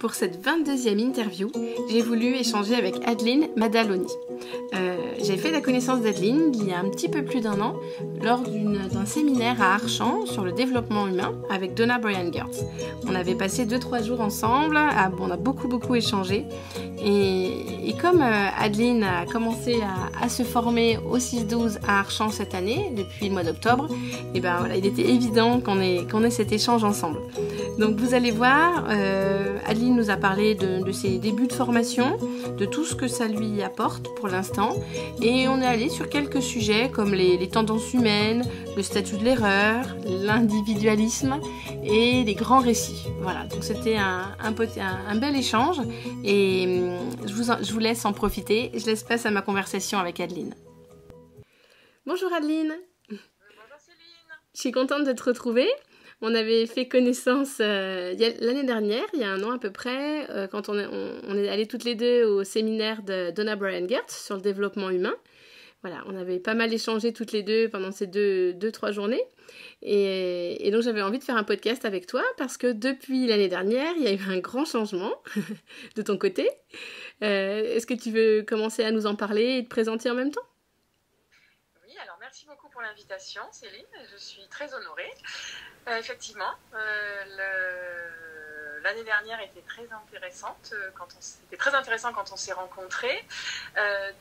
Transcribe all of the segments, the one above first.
Pour cette 22e interview, j'ai voulu échanger avec Adeline Madaloni. Euh, j'ai fait la connaissance d'Adeline il y a un petit peu plus d'un an lors d'un séminaire à Archamps sur le développement humain avec Donna Brian Gertz. On avait passé 2-3 jours ensemble, ah, on a beaucoup beaucoup échangé et, comme euh, Adeline a commencé à, se former au 6-12 à Archamps cette année, depuis le mois d'octobre, et eh ben voilà, il était évident qu'on ait, qu'on ait cet échange ensemble. Donc vous allez voir, euh, Adeline nous a parlé de, ses débuts de formation, de tout ce que ça lui apporte pour l'instant, et on est allé sur quelques sujets comme les, tendances humaines, le statut de l'erreur, l'individualisme et les grands récits. Voilà, donc c'était un, un, bel échange et hum, je vous, je vous laisse en profiter. Je laisse place à ma conversation avec Adeline. Bonjour Adeline. Bonjour Céline. Je suis contente de te retrouver. On avait fait connaissance euh, l'année dernière, il y a un an à peu près, euh, quand on est, on, est allé toutes les deux au séminaire de Donna Brian Gertz sur le développement humain. Voilà, on avait pas mal échangé toutes les deux pendant ces deux, deux trois journées. Et, donc j'avais envie de faire un podcast avec toi parce que depuis l'année dernière, il y a eu un grand changement de ton côté. Euh, est-ce que tu veux commencer à nous en parler et te présenter en même temps? Oui, alors merci beaucoup pour l'invitation Céline, je suis très honorée. Euh, effectivement, euh, l'année dernière était très intéressante euh, quand on c'était très intéressant quand on s'est rencontrés.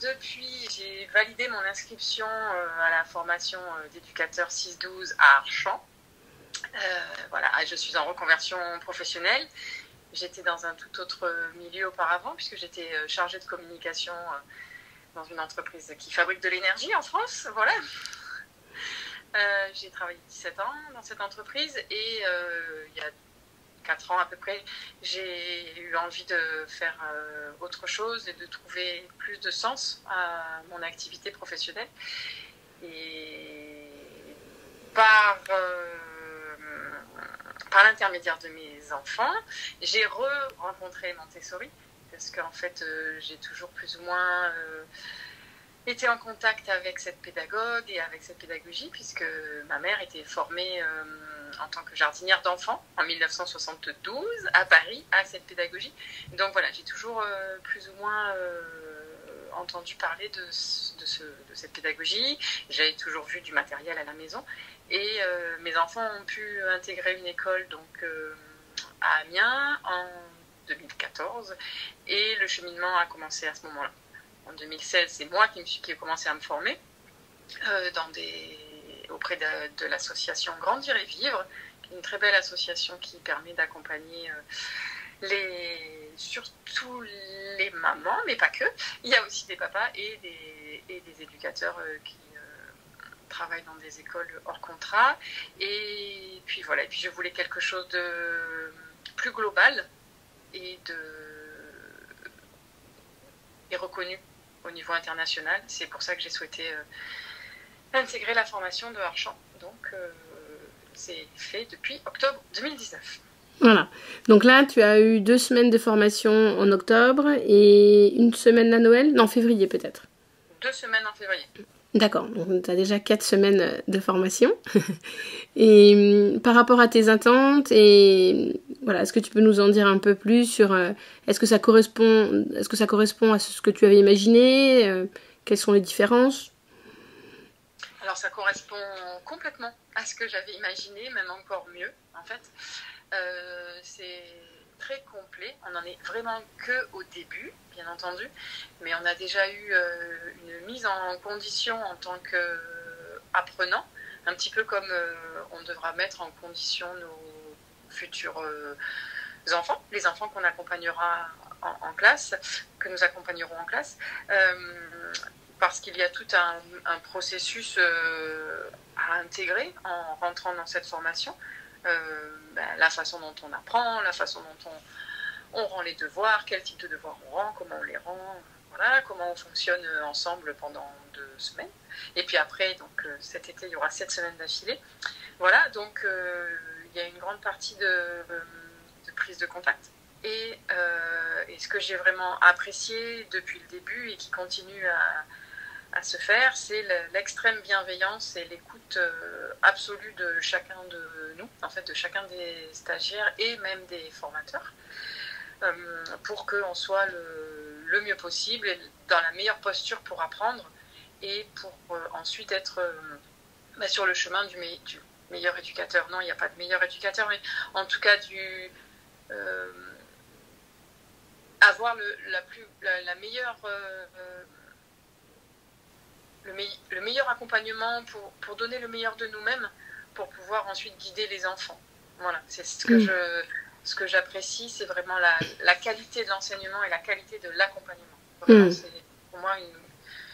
depuis, j'ai validé mon inscription à la formation d'éducateur 6-12 à Archamps. voilà, je suis en reconversion professionnelle. J'étais dans un tout autre milieu auparavant puisque j'étais chargée de communication dans une entreprise qui fabrique de l'énergie en France. Voilà. Euh, j'ai travaillé 17 ans dans cette entreprise et euh, il y a 4 ans à peu près, j'ai eu envie de faire euh, autre chose et de trouver plus de sens à mon activité professionnelle. Et par, par l'intermédiaire de mes enfants, j'ai re-rencontré Montessori parce qu'en fait, j'ai toujours plus ou moins été en contact avec cette pédagogue et avec cette pédagogie, puisque ma mère était formée euh, en tant que jardinière d'enfants en 1972 à Paris à cette pédagogie. Donc voilà, j'ai toujours euh, plus ou moins euh, entendu parler de, de cette pédagogie. J'avais toujours vu du matériel à la maison. Et mes enfants ont pu intégrer une école donc, à Amiens en 2014 et le cheminement a commencé à ce moment-là en 2016, c'est moi qui, ai commencé à me former euh, auprès de, l'association Grandir et Vivre, une très belle association qui permet d'accompagner euh, surtout les mamans, mais pas que. Il y a aussi des papas et des, éducateurs euh, qui travaillent dans des écoles hors contrat. Et puis voilà, et puis je voulais quelque chose de plus global et de et reconnu au niveau international. C'est pour ça que j'ai souhaité euh, intégrer la formation de Archamp. Donc, euh, c'est fait depuis octobre 2019. Voilà. Donc là, tu as eu deux semaines de formation en octobre et une semaine à Noël? Non, février peut-être. Deux semaines en février. D'accord, donc tu as déjà quatre semaines de formation. et hum, par rapport à tes attentes, et voilà, est-ce que tu peux nous en dire un peu plus sur euh, est-ce que ça correspond est-ce que ça correspond à ce que tu avais imaginé euh, Quelles sont les différences? Alors ça correspond complètement à ce que j'avais imaginé, même encore mieux en fait. Euh, complet. On n'en est vraiment que au début, bien entendu, mais on a déjà eu euh, une mise en condition en tant qu'apprenant, un petit peu comme euh, on devra mettre en condition nos futurs euh, enfants, les enfants qu'on accompagnera en, classe, que nous accompagnerons en classe parce qu'il y a tout un, processus à intégrer en rentrant dans cette formation. Euh, ben, la façon dont on apprend, la façon dont on, on, rend les devoirs, quel type de devoirs on rend, comment on les rend, voilà, comment on fonctionne ensemble pendant deux semaines. Et puis après, donc euh, cet été, il y aura sept semaines d'affilée. Voilà, donc euh, il y a une grande partie de, de prise de contact. Et, et, ce que j'ai vraiment apprécié depuis le début et qui continue à, à se faire, c'est l'extrême bienveillance et l'écoute euh, absolue de chacun de nous, en fait, de chacun des stagiaires et même des formateurs. pour qu'on soit le, mieux possible et dans la meilleure posture pour apprendre et pour ensuite être bah, sur le chemin du, meilleur éducateur. Non, il n'y a pas de meilleur éducateur, mais en tout cas du avoir le, la, plus, la, meilleure, euh, le, le, meilleur accompagnement pour, pour, donner le meilleur de nous-mêmes pour pouvoir ensuite guider les enfants. Voilà, c'est ce que mm. je ce que j'apprécie, c'est vraiment la, la, qualité de l'enseignement et la qualité de l'accompagnement. Mm. C'est pour moi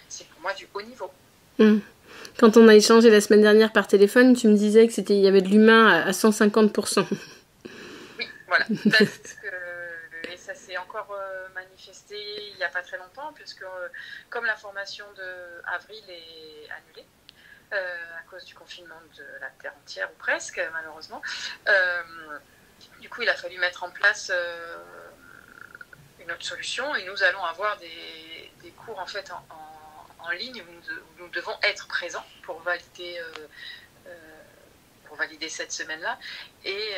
c'est pour moi du haut niveau. Mm. Quand on a échangé la semaine dernière par téléphone, tu me disais que c'était il y avait de l'humain à, 150%. Oui, voilà. ça s'est encore euh, il n'y a pas très longtemps, puisque euh, comme la formation de avril est annulée, euh, à cause du confinement de la Terre entière, ou presque, malheureusement, du coup, il a fallu mettre en place une autre solution, et nous allons avoir des, des cours en fait en, en, ligne où nous, devons être présents pour valider pour valider cette semaine-là. Et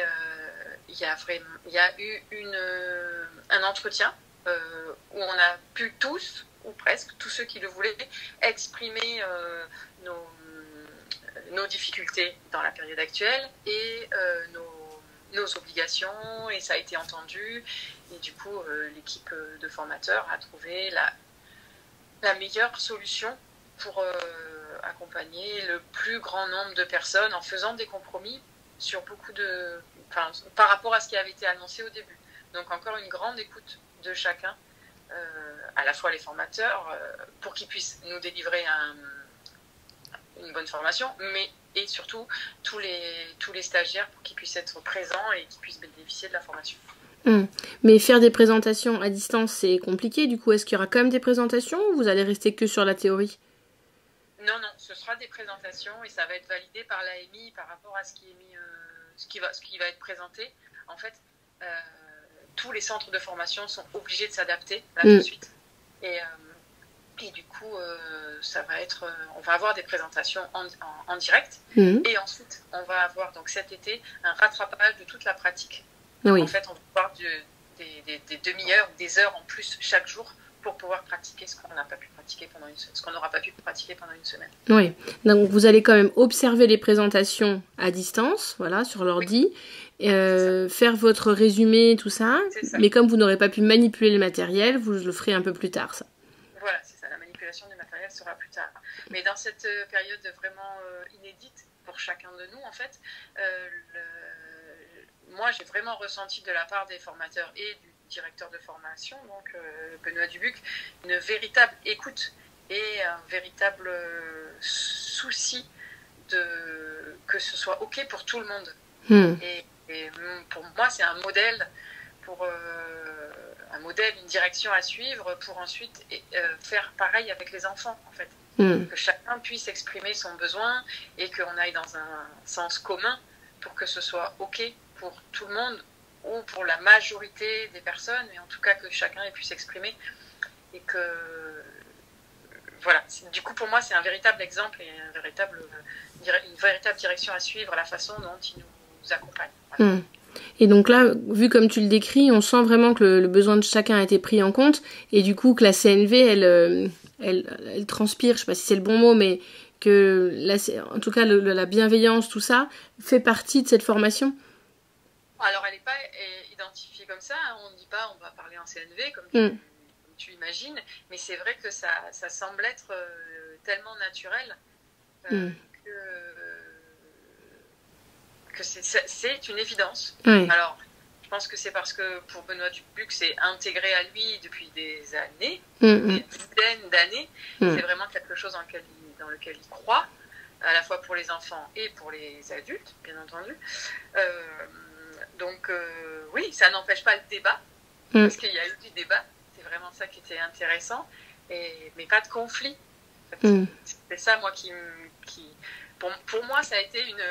il y, a y a eu une, euh, un entretien euh, où on a pu tous, ou presque, tous ceux qui le voulaient, exprimer euh, nos, difficultés dans la période actuelle et nos, nos, obligations, et ça a été entendu. Et du coup, l'équipe de formateurs a trouvé la, la meilleure solution pour accompagner le plus grand nombre de personnes en faisant des compromis sur beaucoup de par rapport à ce qui avait été annoncé au début. Donc encore une grande écoute de chacun, euh, à la fois les formateurs, euh, pour qu'ils puissent nous délivrer un, une bonne formation, mais et surtout tous les, tous les stagiaires pour qu'ils puissent être présents et qu'ils puissent bénéficier de la formation. Hmm. Mais faire des présentations à distance, c'est compliqué. Du coup, est-ce qu'il y aura quand même des présentations ou vous allez rester que sur la théorie? Non, non, ce sera des présentations et ça va être validé par l'AMI par rapport à ce qui est mis euh, ce qui va, ce qui va être présenté, en fait, euh, tous les centres de formation sont obligés de s'adapter là tout de mm. suite. Et, euh, et du coup, euh, ça va être, on va avoir des présentations en, en, direct. Mm. Et ensuite, on va avoir donc cet été un rattrapage de toute la pratique. Oui. En fait, on va avoir des, des, des demi-heures, des heures en plus chaque jour pour pouvoir pratiquer ce qu'on n'a pas pu pratiquer pendant une ce qu'on n'aura pas pu pratiquer pendant une semaine. Oui, donc vous allez quand même observer les présentations à distance, voilà, sur l'ordi, euh, faire votre résumé, tout ça, mais comme vous n'aurez pas pu manipuler le matériel, vous le ferez un peu plus tard, ça. Voilà, c'est ça, la manipulation du matériel sera plus tard. Mais dans cette euh, période vraiment euh, inédite pour chacun de nous, en fait, moi j'ai vraiment ressenti de la part des formateurs et du directeur de formation, donc euh, Benoît Dubuc, une véritable écoute et un véritable souci de que ce soit ok pour tout le monde. Hmm. Et, pour moi, c'est un modèle pour euh, un modèle, une direction à suivre pour ensuite faire pareil avec les enfants, en fait. Hmm. Que chacun puisse exprimer son besoin et qu'on aille dans un sens commun pour que ce soit ok pour tout le monde ou pour la majorité des personnes, mais en tout cas que chacun ait pu s'exprimer. Et que, voilà, du coup, pour moi, c'est un véritable exemple et un véritable, une véritable direction à suivre, la façon dont il nous accompagne. Hmm. Et donc là, vu comme tu le décris, on sent vraiment que le, besoin de chacun a été pris en compte et du coup que la CNV, elle, euh, elle, elle transpire, je sais pas si c'est le bon mot, mais que la, en tout cas la bienveillance, tout ça, fait partie de cette formation. Alors, elle n'est pas euh, identifiée comme ça. Hein. On ne dit pas on va parler en CNV, comme tu, mm. imagines. Mais c'est vrai que ça, ça, semble être euh, tellement naturel euh, mm. que, que c'est une évidence. Alors, je pense que c'est parce que pour Benoît Dubuc, c'est intégré à lui depuis des années, mm, des dizaines d'années. C'est vraiment quelque chose dans lequel, il, dans lequel il croit, à la fois pour les enfants et pour les adultes, bien entendu. Donc euh, oui, ça n'empêche pas le débat, mm. parce qu'il y a eu du débat, c'est vraiment ça qui était intéressant, et, mais pas de conflit. Mm. C'est ça, moi, qui... qui pour, pour, moi, ça a été une,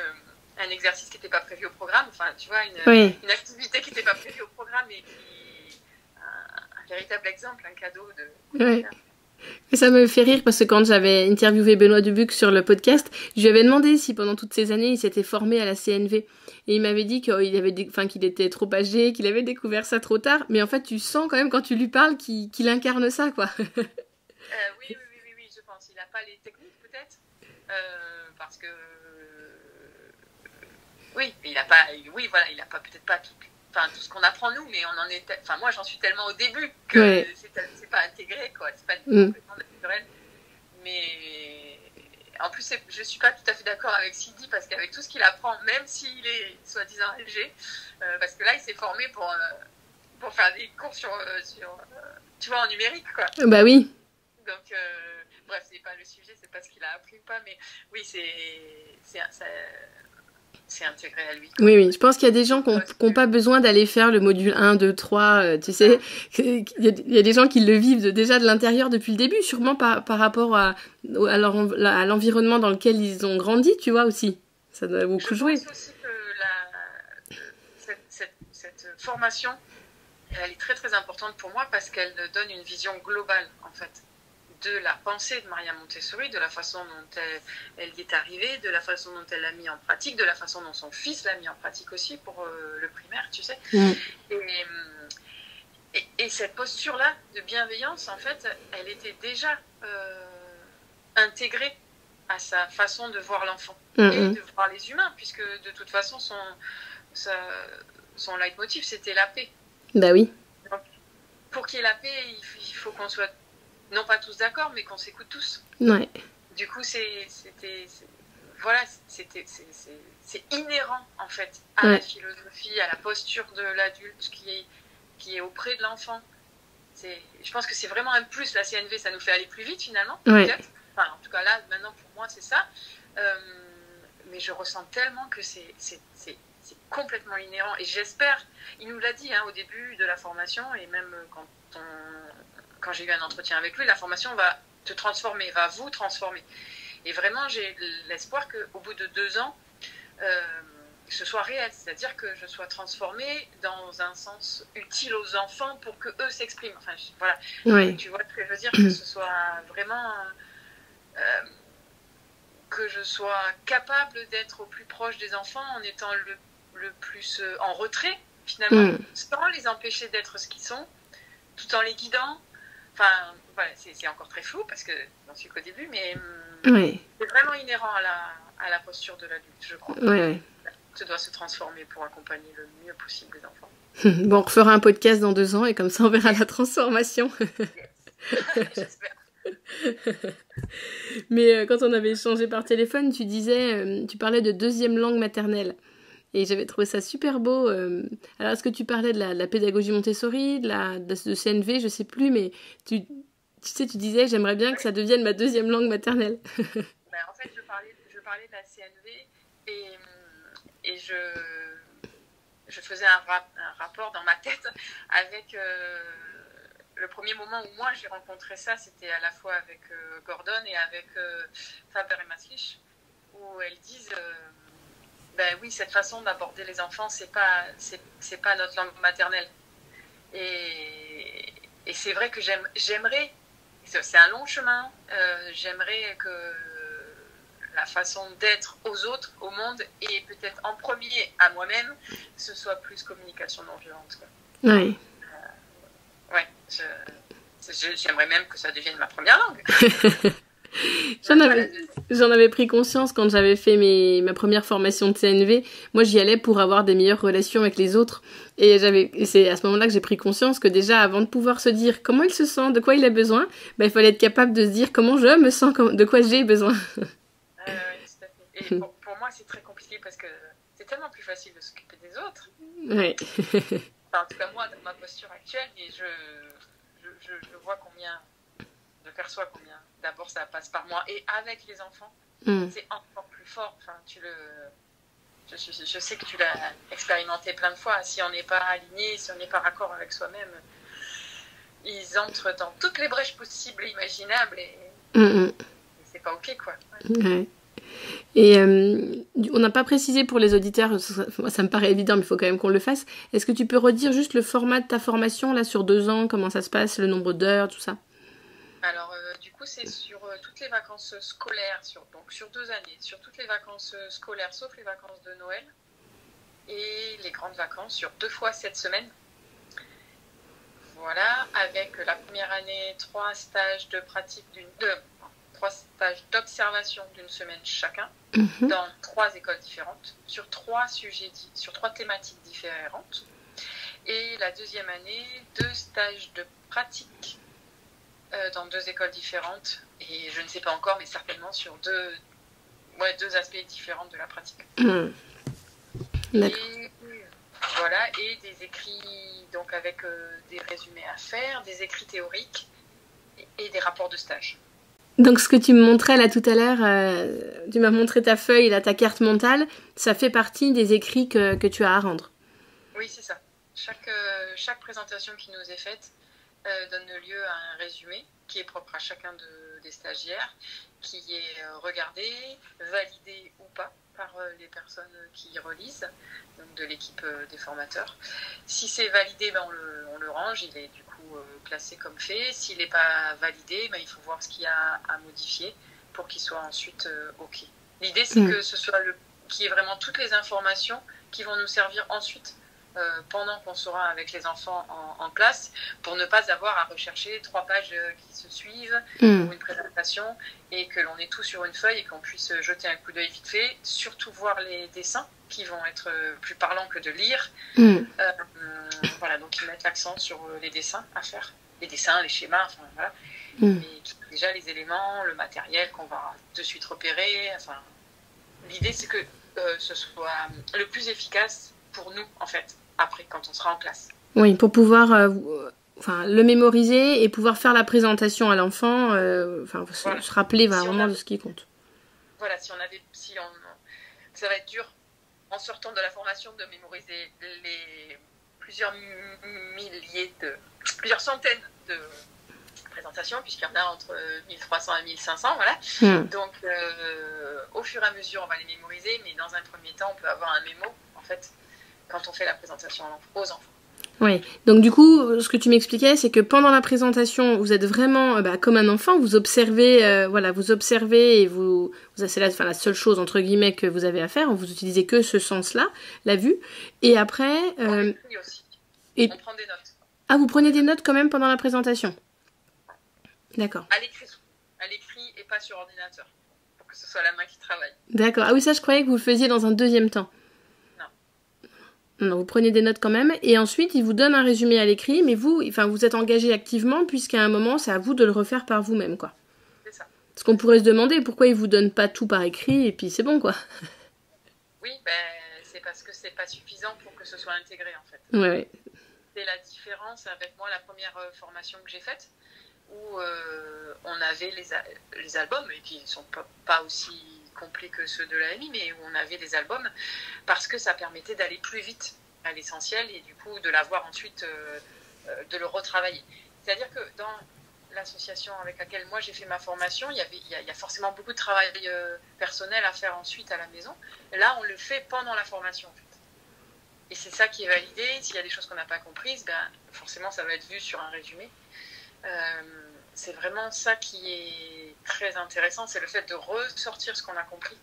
un exercice qui n'était pas prévu au programme, enfin, tu vois, une, une activité qui n'était pas prévue au programme, et qui... Un, véritable exemple, un cadeau de... Ça me fait rire parce que quand j'avais interviewé Benoît Dubuc sur le podcast, je lui avais demandé si pendant toutes ces années il s'était formé à la CNV. Et il m'avait dit qu'il avait enfin, qu'il était trop âgé, qu'il avait découvert ça trop tard. Mais en fait, tu sens quand même quand tu lui parles qu'il incarne ça, quoi. euh, oui, oui, oui, oui, je pense. Il n'a pas les techniques, peut-être. Euh, parce que. Oui, il n'a pas. Oui, voilà, il n'a pas peut-être pas tout, enfin, tout ce qu'on apprend nous, mais on en est. Enfin, moi, j'en suis tellement au début que ouais. c'est pas intégré, quoi. C'est pas mm. complètement naturel. Mais en plus, je ne suis pas tout à fait d'accord avec Sidi parce qu'avec tout ce qu'il apprend, même s'il est soi-disant âgé, euh, parce que là, il s'est formé pour, euh, pour faire des cours sur, euh, sur tu vois, en numérique, quoi. Bah oui. Donc, bref, c'est pas le sujet, c'est pas ce qu'il a appris ou pas, mais oui, c'est c'est intégré à lui. Oui, oui, je pense qu'il y a des gens qui n'ont pas besoin d'aller faire le module 1, 2, 3, tu sais. Il y, a des gens qui le vivent déjà de l'intérieur depuis le début, sûrement par, par rapport à, à l'environnement dans lequel ils ont grandi, tu vois, aussi. Ça doit beaucoup jouer. Je pense aussi que la, cette, cette, cette formation, elle est très très importante pour moi parce qu'elle donne une vision globale, en fait de la pensée de Maria Montessori, de la façon dont elle, y est arrivée, de la façon dont elle l'a mis en pratique, de la façon dont son fils l'a mis en pratique aussi pour euh, le primaire, tu sais. Mm. Et, et, cette posture-là de bienveillance, en fait, elle était déjà euh, intégrée à sa façon de voir l'enfant et mm. de voir les humains, puisque de toute façon, son, son leitmotiv, c'était la paix. Bah oui. pour qu'il y ait la paix, il faut qu'on soit non pas tous d'accord, mais qu'on s'écoute tous. Ouais. Du coup, c'était, voilà, c'était, c'est inhérent en fait à la philosophie, à la posture de l'adulte qui est, qui est auprès de l'enfant. Je pense que c'est vraiment un plus. La CNV, ça nous fait aller plus vite finalement, peut-être. Enfin, en tout cas là, maintenant pour moi, c'est ça. Euh, mais je ressens tellement que c'est complètement inhérent. Et j'espère, il nous l'a dit hein, au début de la formation, et même quand on, quand j'ai eu un entretien avec lui, la formation va te transformer, va vous transformer. Et vraiment, j'ai l'espoir qu'au bout de deux ans, euh, ce soit réel, c'est-à-dire que je sois transformée dans un sens utile aux enfants pour que eux s'expriment. Enfin, voilà. Tu vois ce que je veux dire, que ce soit vraiment euh, que je sois capable d'être au plus proche des enfants en étant le, le plus euh, en retrait finalement, mm. sans les empêcher d'être ce qu'ils sont, tout en les guidant, Enfin, voilà, c'est encore très flou parce que j'en suis qu'au début, mais hum, c'est vraiment inhérent à la, à la posture de l'adulte, je crois. Oui, Tu dois se transformer pour accompagner le mieux possible les enfants. bon, on refera un podcast dans deux ans et comme ça on verra la transformation. J'espère. Mais euh, quand on avait échangé par téléphone, tu disais, euh, tu parlais de deuxième langue maternelle. Et j'avais trouvé ça super beau. Euh. Alors, est-ce que tu parlais de la, pédagogie Montessori, de la de, CNV, je sais plus, mais tu, tu sais, tu disais, j'aimerais bien que ça devienne ma deuxième langue maternelle. Ben, en fait, je parlais, je parlais de la CNV et, et je, je faisais un, un, rapport dans ma tête avec euh, le premier moment où moi j'ai rencontré ça, c'était à la fois avec euh, Gordon et avec Faber et Maslich, où elles disent ben oui, cette façon d'aborder les enfants, c'est pas, c'est, pas notre langue maternelle. Et, et c'est vrai que j'aime, j'aimerais, c'est un long chemin, euh, j'aimerais que la façon d'être aux autres, au monde, et peut-être en premier à moi-même, ce soit plus communication non violente. Oui. Euh, ouais, j'aimerais même que ça devienne ma première langue. J'en avais, avais pris conscience quand j'avais fait mes, ma première formation de CNV. Moi, j'y allais pour avoir des meilleures relations avec les autres. Et j'avais, c'est à ce moment-là que j'ai pris conscience que déjà, avant de pouvoir se dire comment il se sent, de quoi il a besoin, bah, il fallait être capable de se dire comment je me sens, de quoi j'ai besoin. Euh, Et pour, moi, c'est très compliqué parce que c'est tellement plus facile de s'occuper des autres. Oui. en tout cas, moi, dans ma posture actuelle, et je, je, je, je vois combien, je perçois combien d'abord ça passe par moi et avec les enfants, mm. c'est encore plus fort. Enfin, tu le, je, je, sais que tu l'as expérimenté plein de fois. Si on n'est pas aligné, si on n'est pas raccord avec soi-même, ils entrent dans toutes les brèches possibles et imaginables et, mm, mm. c'est pas ok quoi. Et euh, on n'a pas précisé pour les auditeurs, ça, ça, me paraît évident, mais il faut quand même qu'on le fasse. Est-ce que tu peux redire juste le format de ta formation là sur deux ans, comment ça se passe, le nombre d'heures, tout ça? Alors, c'est sur toutes les vacances scolaires, sur, donc sur deux années, sur toutes les vacances scolaires, sauf les vacances de Noël, et les grandes vacances sur deux fois cette semaine. Voilà, avec la première année, trois stages de pratique d'une, trois stages d'observation d'une semaine chacun mhm. dans trois écoles différentes sur trois sujets, sur trois thématiques différentes. Et la deuxième année, deux stages de pratique euh, dans deux écoles différentes. Et je ne sais pas encore, mais certainement sur deux, ouais, deux aspects différents de la pratique. Mhm. Et, voilà, et des écrits donc avec euh, des résumés à faire, des écrits théoriques et des rapports de stage. Donc ce que tu me montrais là tout à l'heure, euh, tu m'as montré ta feuille, là, ta carte mentale, ça fait partie des écrits que, que tu as à rendre. Oui, c'est ça. Chaque, euh, chaque présentation qui nous est faite donne lieu à un résumé qui est propre à chacun de, des stagiaires, qui est regardé, validé ou pas par les personnes qui relisent, donc de l'équipe des formateurs. Si c'est validé, ben on, le, on, le, range, il est du euh, classé comme fait. S'il n'est pas validé, ben, il faut voir ce qu'il y a à modifier pour qu'il soit ensuite euh, OK. L'idée, c'est mm. que ce soit le, qu'il y ait vraiment toutes les informations qui vont nous servir ensuite euh, pendant qu'on sera avec les enfants en, classe pour ne pas avoir à rechercher trois pages qui se suivent mm. ou une présentation et que l'on ait tout sur une feuille et qu'on puisse jeter un coup d'œil vite fait, surtout voir les dessins qui vont être plus parlants que de lire. Mm. voilà, donc ils mettent l'accent sur les dessins à faire, les dessins, les schémas, enfin voilà. Mm. déjà les éléments, le matériel qu'on va de suite repérer. Enfin, l'idée c'est que ce soit le plus efficace pour nous en fait après quand on sera en classe. Oui, pour pouvoir euh, enfin, le mémoriser et pouvoir faire la présentation à l'enfant, euh, enfin, se, rappeler vraiment de ce qui compte. Voilà, si on avait, si on, ça va être dur en sortant de la formation de mémoriser les plusieurs milliers de, plusieurs centaines de présentations, puisqu'il y en a entre 1300 et 1500, voilà. Hmm. Donc, euh, au fur et à mesure, on va les mémoriser, mais dans un premier temps, on peut avoir un mémo, en fait, quand on fait la présentation aux enfants. Oui, donc du coup, ce que tu m'expliquais, c'est que pendant la présentation, vous êtes vraiment euh, bah, comme un enfant, vous observez, euh, voilà, vous observez et vous, vous c'est la, enfin, la seule chose entre guillemets que vous avez à faire. Vous utilisez que ce sens-là, la vue, et après. Euh, on aussi. Et... On prend des notes. Ah, vous prenez des notes quand même pendant la présentation? D'accord. À l'écrit, à l'écrit et pas sur ordinateur, pour que ce soit la main qui travaille. D'accord. Ah oui, ça, je croyais que vous le faisiez dans un deuxième temps vous prenez des notes quand même, et ensuite il vous donne un résumé à l'écrit, mais vous, enfin, vous êtes engagé activement, puisqu'à un moment, c'est à vous de le refaire par vous-même, quoi. C'est ça. Parce qu'on pourrait se demander pourquoi il vous donne pas tout par écrit, et puis c'est bon, quoi. Oui, ben, c'est parce que c'est pas suffisant pour que ce soit intégré, en fait. Ouais, C'est la différence avec moi, la première euh, formation que j'ai faite, où euh, on avait les, les albums, et qui ne sont pas aussi complets que ceux de l'AMI, mais où on avait des albums, parce que ça permettait d'aller plus vite à l'essentiel et du coup de l'avoir ensuite, euh, euh, de le retravailler. C'est-à-dire que dans l'association avec laquelle moi j'ai fait ma formation, il y, avait, il y, a, forcément beaucoup de travail euh, personnel à faire ensuite à la maison. Là, on le fait pendant la formation. En fait. Et c'est ça qui est validé. S'il y a des choses qu'on n'a pas comprises, ben, forcément ça va être vu sur un résumé c'est vraiment ça qui est très intéressant, c'est le fait de ressortir ce qu'on a compris.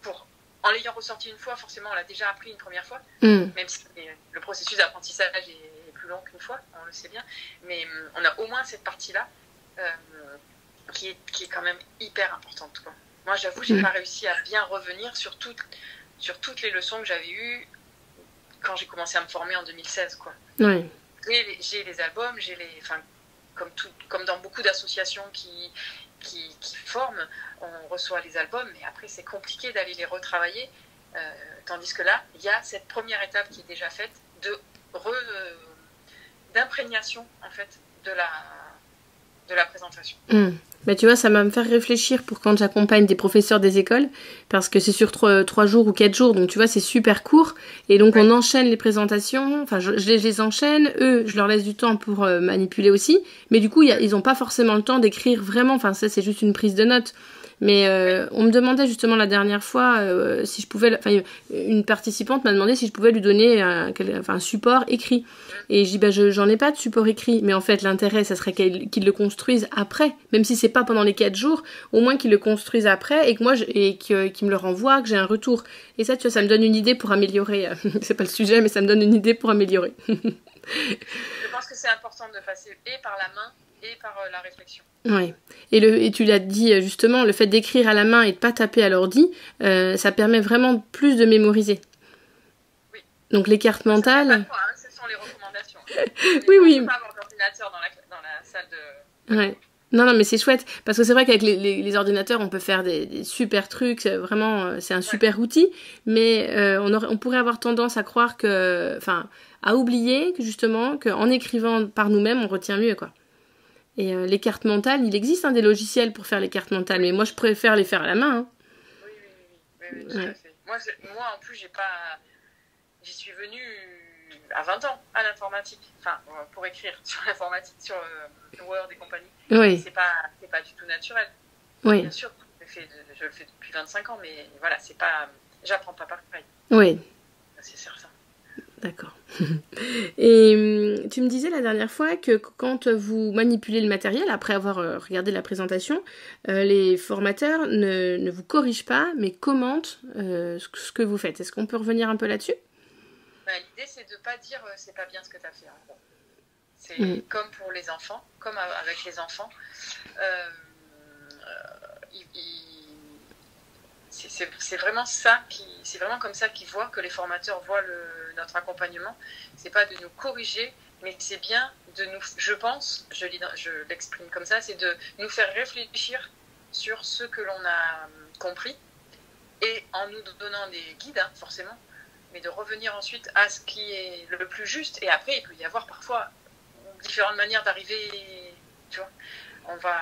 Pour, en l'ayant ressorti une fois, forcément, on l'a déjà appris une première fois, mm. même si le processus d'apprentissage est plus long qu'une fois, on le sait bien, mais mm, on a au moins cette partie-là euh, qui, est, qui est quand même hyper importante. Moi, j'avoue, j'ai n'ai mm. pas réussi à bien revenir sur, toutes sur toutes les leçons que j'avais eues quand j'ai commencé à me former en 2016. Quoi. J'ai les albums, j'ai les, enfin, comme, tout, comme dans beaucoup d'associations qui, qui, forment, on reçoit les albums, mais après c'est compliqué d'aller les retravailler. Euh, tandis que là, il y a cette première étape qui est déjà faite de euh, d'imprégnation en fait de la de la présentation. Hmm. Mais tu vois, ça va me faire réfléchir pour quand j'accompagne des professeurs des écoles, parce que c'est sur trois, jours ou quatre jours, donc tu vois, c'est super court, et donc on enchaîne les présentations, enfin je, les, enchaîne, eux, je leur laisse du temps pour euh, manipuler aussi, mais du coup, ils n'ont pas forcément le temps d'écrire vraiment, enfin ça c'est juste une prise de notes, Mais euh, on me demandait justement la dernière fois euh, si je pouvais, enfin une participante m'a demandé si je pouvais lui donner un, support écrit. Et je dis bah j'en ai pas de support écrit, mais en fait l'intérêt ça serait qu'il le construise après, même si c'est pas pendant les quatre jours, au moins qu'il le construise après et que moi et qu'il me le renvoie, que j'ai un retour. Et ça tu vois ça me donne une idée pour améliorer. c'est pas le sujet, mais ça me donne une idée pour améliorer. je pense que c'est important de passer et par la main et par euh, la réflexion. Oui. Et, le, et tu l'as dit euh, justement, le fait d'écrire à la main et de pas taper à l'ordi, euh, ça permet vraiment plus de mémoriser. Oui. Donc les cartes mentales. Pas quoi, hein, ce sont les recommandations. oui, oui. Pas avoir d'ordinateur dans la, dans la salle de. Ouais. Non, non, mais c'est chouette parce que c'est vrai qu'avec les, les, ordinateurs, on peut faire des, des super trucs. Vraiment, c'est un super outil, mais euh, on, aurait, on pourrait avoir tendance à croire que, enfin, à oublier que justement, qu'en écrivant par nous-mêmes, on retient mieux, quoi. Et euh, les cartes mentales, il existe hein, des logiciels pour faire les cartes mentales, mais moi je préfère les faire à la main. Hein. Oui, oui, oui, oui, fait. Moi, moi, en plus, j'ai pas. J'y suis venue à 20 ans à l'informatique, enfin, pour écrire sur l'informatique, sur euh, Word et compagnie. Oui. C'est pas, pas du tout naturel. Oui. Bien sûr, je, je le fais depuis 25 ans, mais voilà, c'est pas. J'apprends pas pareil. Oui. C'est certain. D'accord. Et hum, tu me disais la dernière fois que quand vous manipulez le matériel, après avoir euh, regardé la présentation, euh, les formateurs ne, ne, vous corrigent pas, mais commentent euh, ce que vous faites. Est-ce qu'on peut revenir un peu là-dessus? Bah, L'idée, c'est de ne pas dire c'est pas bien ce que tu as fait. C'est mmh. comme pour les enfants, comme avec les enfants. ils, c'est vraiment ça qui, c'est vraiment comme ça qu'ils voient que les formateurs voient notre accompagnement. C'est pas de nous corriger, mais c'est bien de nous, je pense, je, l'exprime comme ça, c'est de nous faire réfléchir sur ce que l'on a compris et en nous donnant des guides, hein, forcément, mais de revenir ensuite à ce qui est le plus juste. Et après, il peut y avoir parfois différentes manières d'arriver. Tu vois, on va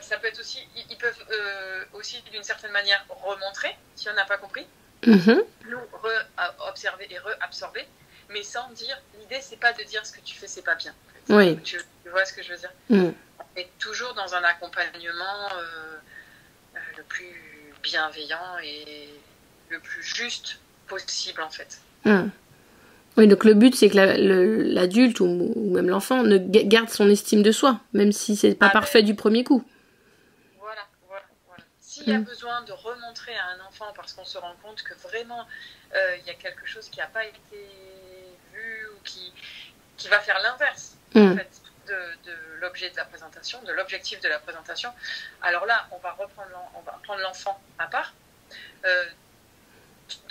ça, peut être aussi, ils peuvent euh, aussi d'une certaine manière remontrer si on n'a pas compris, mm-hmm. nous re-observer et re-absorber, mais sans dire, l'idée c'est pas de dire ce que tu fais c'est pas bien. Oui. Tu, vois ce que je veux dire? Mm. Est toujours dans un accompagnement euh, euh, le plus bienveillant et le plus juste possible en fait. Mm. Oui, donc le but, c'est que l'adulte ou, même l'enfant ne garde son estime de soi, même si c'est pas ah, parfait du premier coup. S'il y a mm. besoin de remontrer à un enfant parce qu'on se rend compte que vraiment euh, il y a quelque chose qui n'a pas été vu ou qui, qui va faire l'inverse mm. de, l'objet de la présentation, de l'objectif de la présentation, alors là, on va reprendre on va prendre l'enfant à part. Euh,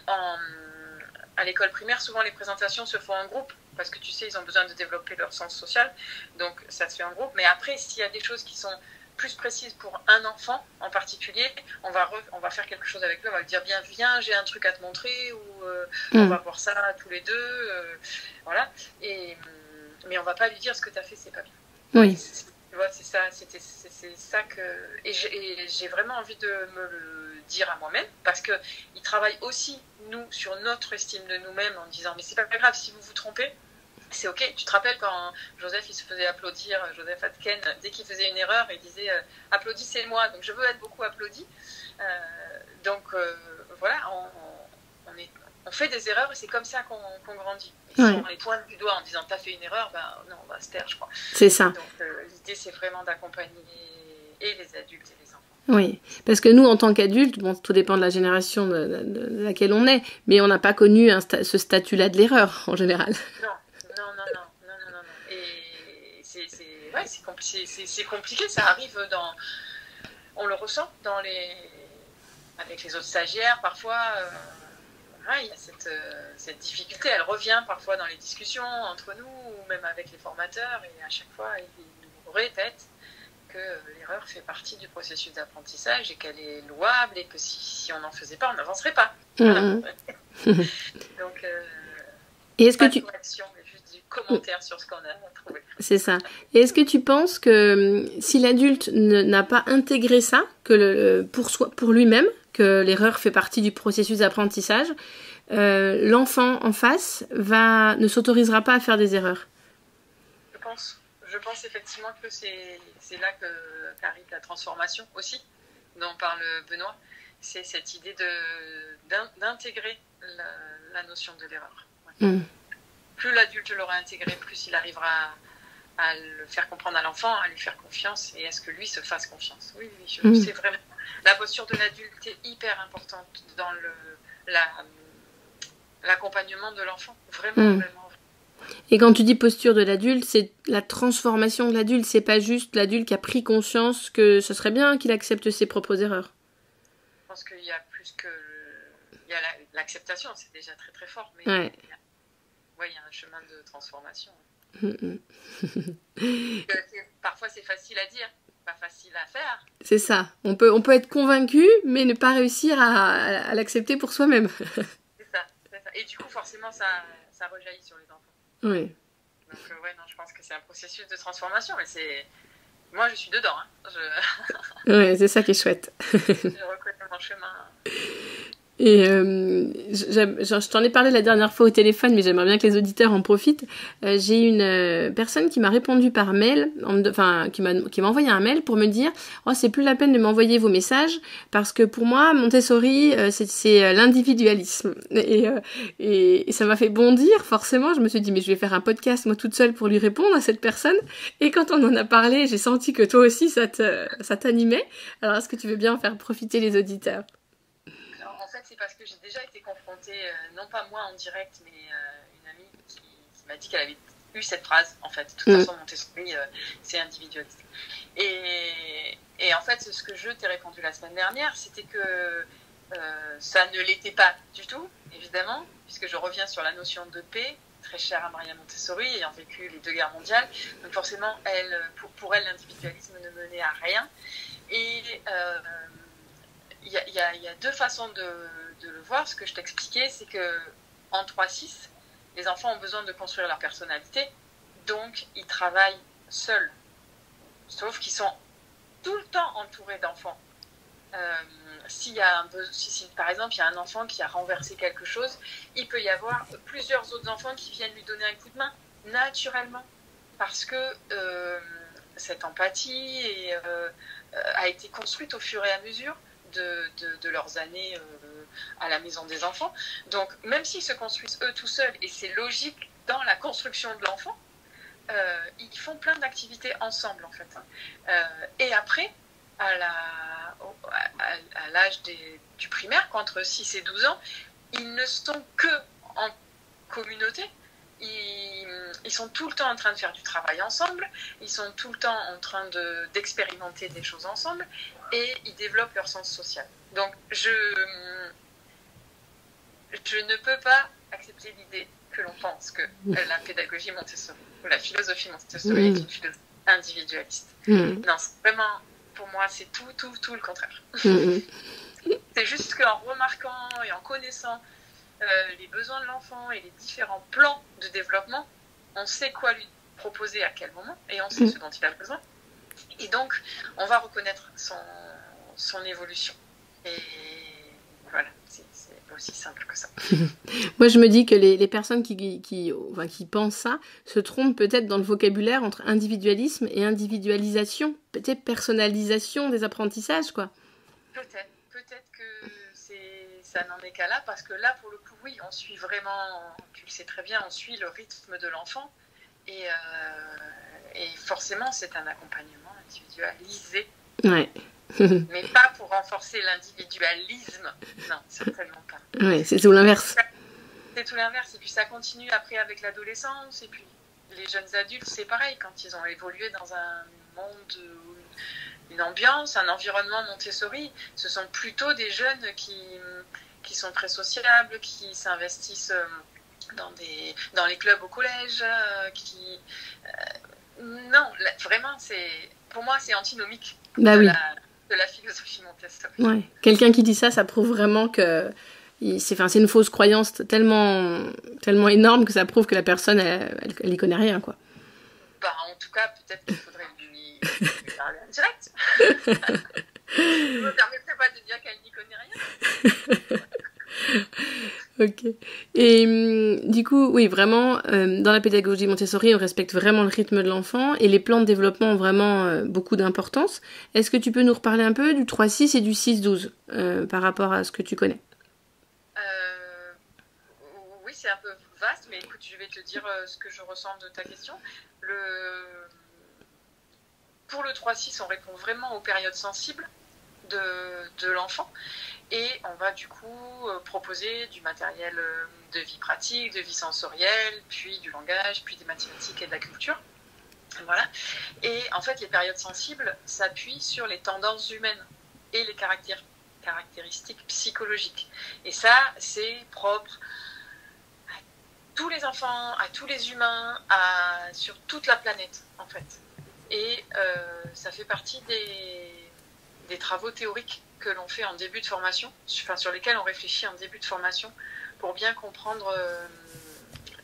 en à l'école primaire, souvent les présentations se font en groupe parce que tu sais, ils ont besoin de développer leur sens social. Donc ça se fait en groupe. Mais après, s'il y a des choses qui sont plus précises pour un enfant en particulier, on va, on va faire quelque chose avec lui. On va lui dire, bien, viens, j'ai un truc à te montrer ou euh, on mm. va voir ça tous les deux. Euh, voilà. Et, mm, mais on va pas lui dire ce que tu as fait, c'est pas bien. Oui. Tu vois, c'est ça, c'était, c'est, ça que. Et j'ai vraiment envie de me le dire à moi-même parce qu'il travaille aussi nous, sur notre estime de nous-mêmes en disant mais c'est pas grave si vous vous trompez, c'est ok. Tu te rappelles quand Joseph il se faisait applaudir, Joseph Atken, dès qu'il faisait une erreur, il disait euh, applaudissez-moi. Donc je veux être beaucoup applaudi. Euh, donc euh, voilà, on, est, on, fait des erreurs et c'est comme ça qu'on grandit. Et si on les pointe du doigt en disant t'as fait une erreur, ben non, on va se taire, je crois. C'est ça. Donc l'idée c'est vraiment d'accompagner et les adultes et les enfants. Oui, parce que nous, en tant qu'adultes, bon, tout dépend de la génération de, laquelle on est, mais on n'a pas connu ce statut-là de l'erreur, en général. Non, non, non, non, non, non, non. Et c'est compliqué, compliqué, ça arrive dans... On le ressent dans les... avec les autres stagiaires, parfois... Euh, il y a cette, euh, cette, difficulté, elle revient parfois dans les discussions entre nous, ou même avec les formateurs, et à chaque fois, ils nous répètent que l'erreur fait partie du processus d'apprentissage et qu'elle est louable et que si, on n'en faisait pas, on n'avancerait pas. Mm-hmm. Donc, euh, et est-ce que tu action, mais commentaire sur ce qu'on a trouvé. C'est ça. Et est-ce que tu penses que hum, si l'adulte n'a pas intégré ça, que le, pour soi, pour lui-même, que l'erreur fait partie du processus d'apprentissage, euh, l'enfant en face va ne s'autorisera pas à faire des erreurs? Je pense je pense effectivement que c'est là qu'arrive la transformation aussi, dont parle Benoît. C'est cette idée d'intégrer la, la, notion de l'erreur. Mm. Plus l'adulte l'aura intégré, plus il arrivera à le faire comprendre à l'enfant, à lui faire confiance et à ce que lui se fasse confiance. Oui, oui, je, mm. c'est vraiment la posture de l'adulte est hyper importante dans le l'accompagnement de l'enfant. Vraiment, mm. vraiment. Et quand tu dis posture de l'adulte, c'est la transformation de l'adulte. C'est pas juste l'adulte qui a pris conscience que ce serait bien qu'il accepte ses propres erreurs. Je pense qu'il y a plus que. Il y a l'acceptation, c'est déjà très très fort. Mais ouais. il, y a... il y a un chemin de transformation. Mm, mm. parfois c'est facile à dire, pas facile à faire. C'est ça. On peut, on peut être convaincu, mais ne pas réussir à, à l'accepter pour soi-même. c'est ça, ça, Et du coup, forcément, ça, ça rejaillit sur les enfants. Oui. Donc, euh, ouais, non, je pense que c'est un processus de transformation, mais c'est. Moi, je suis dedans. Hein. Je... ouais, c'est ça qui est chouette. je reconnais mon chemin. Et euh, je t'en ai parlé la dernière fois au téléphone, mais j'aimerais bien que les auditeurs en profitent. Euh, j'ai une euh, personne qui m'a répondu par mail, enfin qui m'a envoyé un mail pour me dire oh c'est plus la peine de m'envoyer vos messages parce que pour moi Montessori euh, c'est l'individualisme et, et, et ça m'a fait bondir forcément. Je me suis dit mais je vais faire un podcast moi toute seule pour lui répondre à cette personne. Et quand on en a parlé, j'ai senti que toi aussi ça te ça t'animait. Alors est-ce que tu veux bien en faire profiter les auditeurs? Parce que j'ai déjà été confrontée, euh, non pas moi en direct, mais euh, une amie qui, m'a dit qu'elle avait eu cette phrase, en fait. De toute mm. façon, Montessori, euh, c'est individualiste. Et, et, en fait, ce que je t'ai répondu la semaine dernière, c'était que ça ne l'était pas du tout, évidemment, puisque je reviens sur la notion de paix, très chère à Maria Montessori, ayant vécu les deux guerres mondiales. Donc forcément, elle, pour, pour elle, l'individualisme ne menait à rien. Et il y, a deux façons de, le voir, ce que je t'expliquais, c'est que en 3-6, les enfants ont besoin de construire leur personnalité, donc ils travaillent seuls. Sauf qu'ils sont tout le temps entourés d'enfants. Euh, un, si, par exemple il y a un enfant qui a renversé quelque chose, il peut y avoir plusieurs autres enfants qui viennent lui donner un coup de main naturellement, parce que euh, cette empathie euh, a été construite au fur et à mesure de, leurs années à la maison des enfants. Donc, même s'ils se construisent eux tout seuls, et c'est logique dans la construction de l'enfant, euh, ils font plein d'activités ensemble, en fait. Euh, et après, à l'âge du primaire, entre 6 et 12 ans, ils ne sont que en communauté. Ils, sont tout le temps en train de faire du travail ensemble, ils sont tout le temps en train d'expérimenter des choses ensemble et ils développent leur sens social. Donc, je, je ne peux pas accepter l'idée que l'on pense que la pédagogie Montessori ou la philosophie Montessori est une philosophie individualiste. Non, vraiment, pour moi, c'est tout, tout, tout le contraire. c'est juste qu'en remarquant et en connaissant euh, les besoins de l'enfant et les différents plans de développement, on sait quoi lui proposer à quel moment et on sait ce dont il a besoin. Et donc, on va reconnaître son, son évolution. Et voilà, c'est aussi simple que ça. Moi, je me dis que les, les personnes qui, qui, enfin, qui pensent ça se trompent peut-être dans le vocabulaire entre individualisme et individualisation, peut-être personnalisation des apprentissages, quoi. Peut-être, peut-être que ça n'en est qu'à là, parce que là, pour le coup, oui, on suit vraiment, tu le sais très bien, on suit le rythme de l'enfant, et, euh, et forcément, c'est un accompagnement individualisé. Ouais. mais pas pour renforcer l'individualisme. Non, certainement pas. C'est tout l'inverse. C'est tout l'inverse. Et puis ça continue après avec l'adolescence. Et puis les jeunes adultes, c'est pareil. Quand ils ont évolué dans un monde, une ambiance, un environnement Montessori, ce sont plutôt des jeunes qui, qui sont très sociables, qui s'investissent euh, dans, des, dans les clubs au collège, euh, qui... Euh, non, vraiment, c'est pour moi, c'est antinomique. Bah oui de la philosophie Montessori. Ouais. Quelqu'un qui dit ça, ça prouve vraiment que c'est enfin, une fausse croyance tellement, tellement énorme que ça prouve que la personne, elle, elle, y connaît rien, quoi. Bah, en tout cas, peut-être qu'il faudrait lui, parler en direct. Je ne me permettrai pas de dire qu'elle n'y connaît rien. Ok. Et hum, du coup, oui, vraiment, euh, dans la pédagogie Montessori, on respecte vraiment le rythme de l'enfant et les plans de développement ont vraiment euh, beaucoup d'importance. Est-ce que tu peux nous reparler un peu du 3-6 et du 6-12 euh, par rapport à ce que tu connais? Oui, c'est un peu vaste, mais écoute, je vais te dire ce que je ressens de ta question. Pour le 3-6, on répond vraiment aux périodes sensibles de, l'enfant. Et on va du coup euh, proposer du matériel euh, de vie pratique, de vie sensorielle, puis du langage, puis des mathématiques et de la culture. Voilà. Et en fait, les périodes sensibles s'appuient sur les tendances humaines et les caractéristiques psychologiques. Et ça, c'est propre à tous les enfants, à tous les humains, à, sur toute la planète, en fait. Et euh, ça fait partie des, des travaux théoriques que l'on fait en début de formation, enfin, sur lesquels on réfléchit en début de formation pour bien comprendre euh,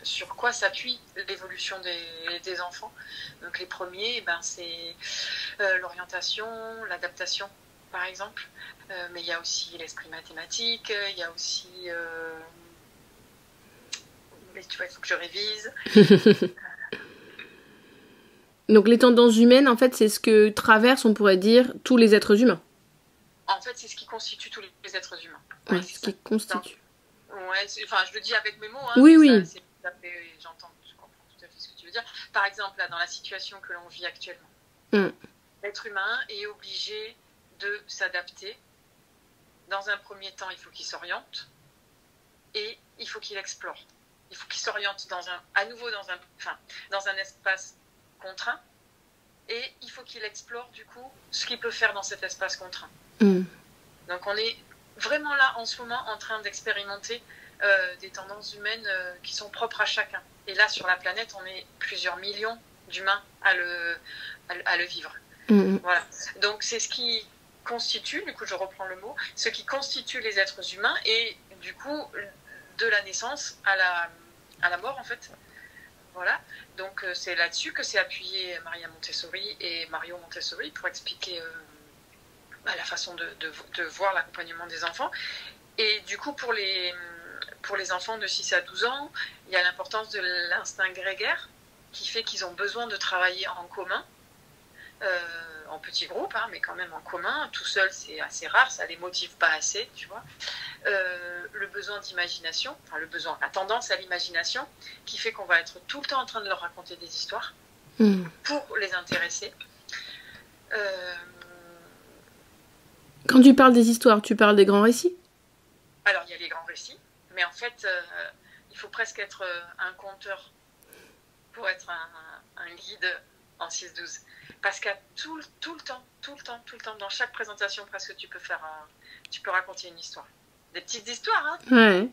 sur quoi s'appuie l'évolution des, enfants. Donc les premiers, eh ben, c'est euh, l'orientation, l'adaptation, par exemple. Euh, mais il y a aussi l'esprit mathématique, il y a aussi... mais tu vois, il faut que je révise. Donc les tendances humaines, en fait, c'est ce que traversent, on pourrait dire, tous les êtres humains. En fait, c'est ce qui constitue tous les êtres humains. Ouais, ce qui constitue. Ouais, enfin, je le dis avec mes mots. Hein, oui, oui. J'entends, je comprends tout à fait ce que tu veux dire. Par exemple, là, dans la situation que l'on vit actuellement, mm. l'être humain est obligé de s'adapter. Dans un premier temps, il faut qu'il s'oriente et il faut qu'il explore. Il faut qu'il s'oriente dans un, à nouveau dans un, enfin, dans un espace contraint et il faut qu'il explore du coup ce qu'il peut faire dans cet espace contraint. Mm. Donc on est vraiment là en ce moment en train d'expérimenter euh, des tendances humaines euh, qui sont propres à chacun. Et là sur la planète, on est plusieurs millions d'humains à le, à, le vivre. Mm. Voilà. Donc c'est ce qui constitue, du coup je reprends le mot, ce qui constitue les êtres humains et du coup de la naissance à la, à la mort en fait. Voilà. Donc euh, c'est là-dessus que s'est appuyé Maria Montessori et Mario Montessori pour expliquer à la façon de, de, voir l'accompagnement des enfants. Et du coup, pour les, pour les enfants de 6 à 12 ans, il y a l'importance de l'instinct grégaire qui fait qu'ils ont besoin de travailler en commun, euh, en petits groupes, hein, mais quand même en commun. Tout seul, c'est assez rare, ça les motive pas assez, tu vois. Euh, le besoin d'imagination, enfin le besoin, la tendance à l'imagination, qui fait qu'on va être tout le temps en train de leur raconter des histoires mm. pour les intéresser. Euh, quand tu parles des histoires, tu parles des grands récits? Alors, il y a les grands récits, mais en fait, euh, il faut presque être un conteur pour être un, guide en 6-12. Parce qu'à tout, tout le temps, tout le temps, tout le temps, dans chaque présentation presque, tu peux faire tu peux raconter une histoire. Des petites histoires, hein ouais.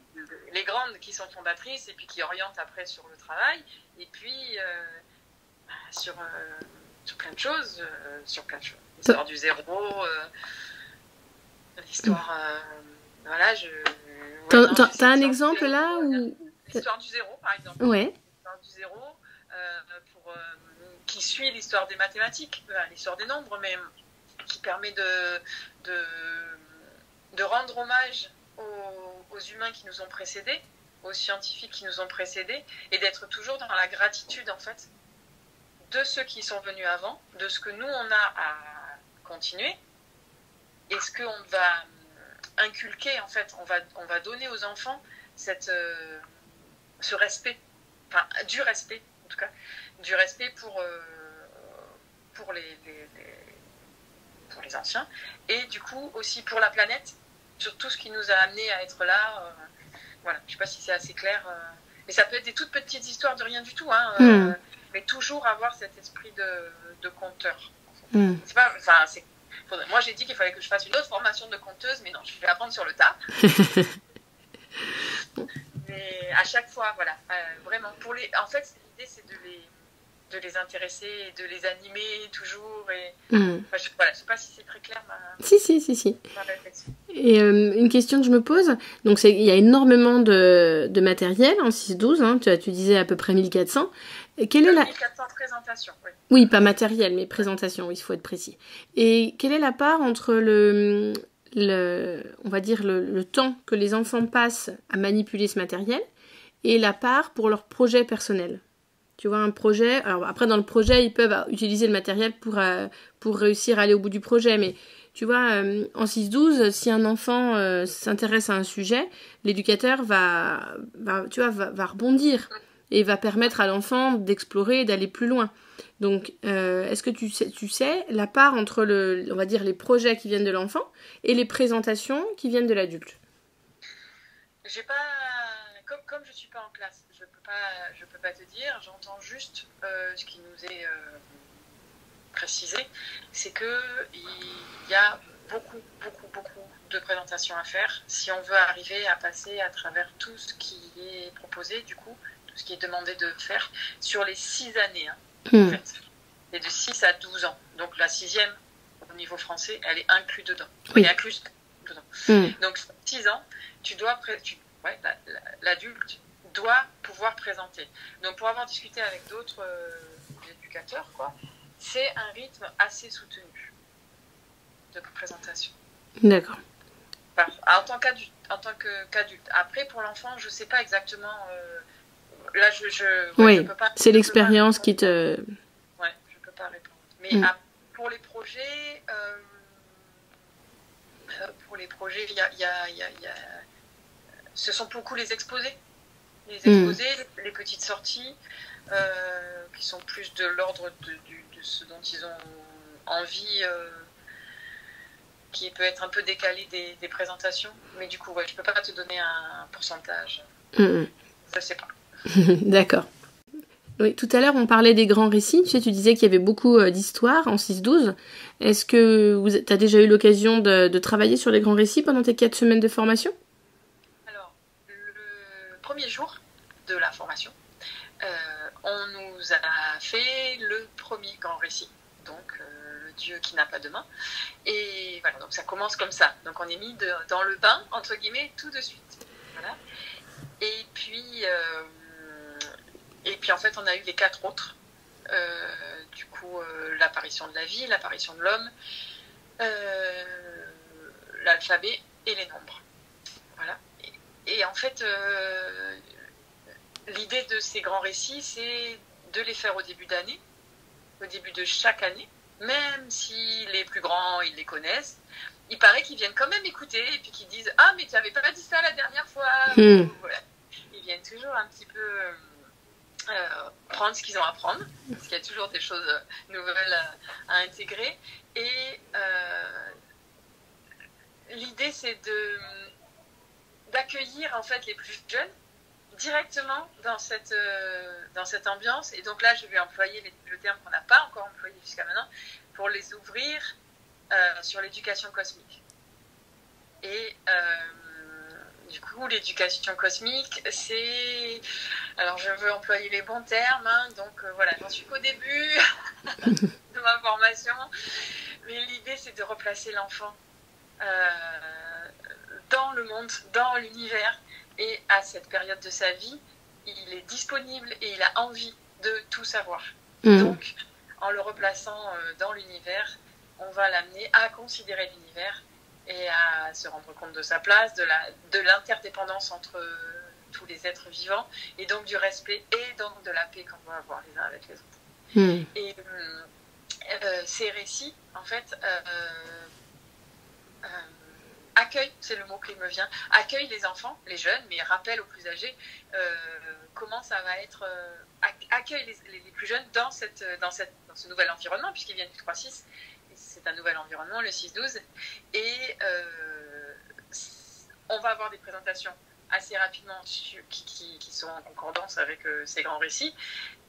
Les grandes qui sont fondatrices et puis qui orientent après sur le travail, et puis euh, bah, sur, sur plein de choses, sur plein de choses. L'histoire du zéro, l'histoire. Euh, voilà, je. T'as un exemple là où... L'histoire du zéro, par exemple. Ouais. L'histoire du zéro, euh, pour, euh, qui suit l'histoire des mathématiques, l'histoire des nombres, mais qui permet de, de, rendre hommage aux, humains qui nous ont précédés, aux scientifiques qui nous ont précédés, et d'être toujours dans la gratitude, en fait, de ceux qui sont venus avant, de ce que nous, on a à continuer, est-ce qu'on va inculquer, en fait, on va, on va donner aux enfants cette, euh, ce respect, enfin, du respect, en tout cas, du respect pour, euh, pour les, pour les anciens, et du coup aussi pour la planète, sur tout ce qui nous a amené à être là. voilà, je ne sais pas si c'est assez clair, mais ça peut être des toutes petites histoires de rien du tout, hein, hmm. mais toujours avoir cet esprit de, de conteur. Hmm. C'est pas, enfin, c'est moi, j'ai dit qu'il fallait que je fasse une autre formation de conteuse, mais non, je vais apprendre sur le tas. mais à chaque fois, voilà, euh, vraiment. Pour les... En fait, l'idée, c'est de les, de les intéresser et de les animer toujours. Et... Mm. Enfin, je, voilà, je sais pas si c'est très clair. Ma... Si, si, si, si. Et euh, une question que je me pose, donc il y a énormément de, de matériel en 6-12, hein, tu, tu disais à peu près 1400. Quelle est la... 1400 présentations, oui. Oui, pas matériel, mais présentation, il faut être précis. Et quelle est la part entre le, le, on va dire le, temps que les enfants passent à manipuler ce matériel et la part pour leur projet personnel? Tu vois, un projet. Alors après, dans le projet, ils peuvent utiliser le matériel pour, euh, réussir à aller au bout du projet. Mais tu vois, euh, en 6-12, si un enfant euh, s'intéresse à un sujet, l'éducateur va, tu vois, va, rebondir et va permettre à l'enfant d'explorer et d'aller plus loin. Donc, est-ce que tu sais, tu sais la part entre le, on va dire, les projets qui viennent de l'enfant et les présentations qui viennent de l'adulte? J'ai pas, comme, comme je suis pas en classe, je ne peux pas te dire, j'entends juste euh, ce qui nous est euh, précisé, c'est qu'il y a beaucoup, beaucoup, beaucoup de présentations à faire si on veut arriver à passer à travers tout ce qui est proposé, du coup, tout ce qui est demandé de faire sur les six années, hein, en hmm. fait. Et de 6 à 12 ans. Donc la sixième, au niveau français, elle est inclue dedans. Oui. Elle est incluse dedans. Hmm. Donc 6 ans, tu dois, tu, ouais, l'adulte doit pouvoir présenter. Donc pour avoir discuté avec d'autres euh, éducateurs, quoi, c'est un rythme assez soutenu de présentation. D'accord. en tant qu'adulte. En tant qu'adulte. Après, pour l'enfant, je ne sais pas exactement. Euh, là, je, je, oui, c'est l'expérience qui te. Ouais, je ne peux pas répondre. Mais mm. pour les projets, euh, pour les projets, il y a, y a, y a, ce sont beaucoup les exposés les exposés, mm. les petites sorties, euh, qui sont plus de l'ordre de, ce dont ils ont envie, euh, qui peut être un peu décalé des, présentations. Mais du coup, ouais, je peux pas te donner un pourcentage. Mm, mm. Je sais pas. D'accord. Oui, tout à l'heure, on parlait des grands récits. Tu sais, tu disais qu'il y avait beaucoup euh, d'histoires en 6-12. Est-ce que tu as déjà eu l'occasion de, de, travailler sur les grands récits pendant tes quatre semaines de formation? Premier jour de la formation, euh, on nous a fait le premier grand récit, donc euh, le Dieu qui n'a pas de main. Et voilà, donc ça commence comme ça. Donc on est mis dans le bain, entre guillemets, tout de suite. Et puis, euh, et puis en fait, on a eu les quatre autres. du coup, l'apparition de la vie, l'apparition de l'homme, l'alphabet et les nombres. Voilà. Et en fait, euh, l'idée de ces grands récits, c'est de les faire au début d'année, au début de chaque année, même si les plus grands, ils les connaissent. Il paraît qu'ils viennent quand même écouter et puis qu'ils disent Ah, mais tu n'avais pas dit ça la dernière fois. Hmm. Ils viennent toujours un petit peu euh, prendre ce qu'ils ont à prendre, parce qu'il y a toujours des choses nouvelles à, intégrer. Et euh, l'idée, c'est de d'accueillir en fait les plus jeunes directement dans cette, euh, ambiance. Et donc là, je vais employer le terme qu'on n'a pas encore employé jusqu'à maintenant pour les ouvrir euh, sur l'éducation cosmique. Et euh, du coup, l'éducation cosmique, c'est... Alors, je veux employer les bons termes, hein, donc voilà, j'en suis qu'au début de ma formation. Mais l'idée, c'est de replacer l'enfant dans le monde, dans l'univers. Et à cette période de sa vie, il est disponible et il a envie de tout savoir. Mm. Donc, en le replaçant euh, dans l'univers, on va l'amener à considérer l'univers et à se rendre compte de sa place, de l'interdépendance entre tous les êtres vivants, et donc du respect et donc de la paix qu'on va avoir les uns avec les autres. Mm. Et euh, euh, ces récits, en fait, accueille, c'est le mot qui me vient, accueille les enfants, les jeunes, mais rappelle aux plus âgés euh, comment ça va être, euh, accueille les, plus jeunes dans, cette, dans, ce nouvel environnement, puisqu'ils viennent du 3-6, c'est un nouvel environnement, le 6-12, et euh, on va avoir des présentations assez rapidement qui, qui, sont en concordance avec ces grands récits.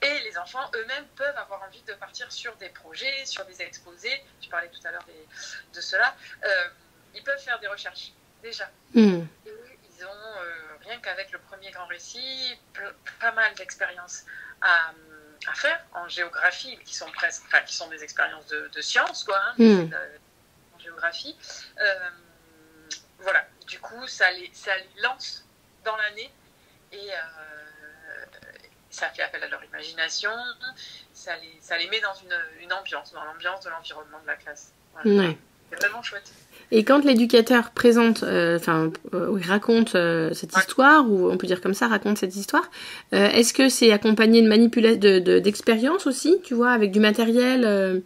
Et les enfants eux-mêmes peuvent avoir envie de partir sur des projets, sur des exposés. Tu parlais tout à l'heure de cela ils peuvent faire des recherches déjà. Hmm. Et ils ont, euh, rien qu'avec le premier grand récit, pas mal d'expériences à, à, faire en géographie, qui sont presque, enfin, qui sont des expériences de, de sciences, quoi, hein, hmm. en géographie. Euh, voilà, du coup, ça les, ça les lance dans l'année et euh, ça fait appel à leur imagination, ça les, ça les met dans une, une ambiance, dans l'ambiance de l'environnement de la classe. C'est vraiment chouette. Et quand l'éducateur présente, euh, enfin, euh, raconte euh, cette histoire, ou on peut dire comme ça, raconte cette histoire, est-ce que c'est accompagné de manipulation, de, d'expériences aussi, tu vois, avec du matériel,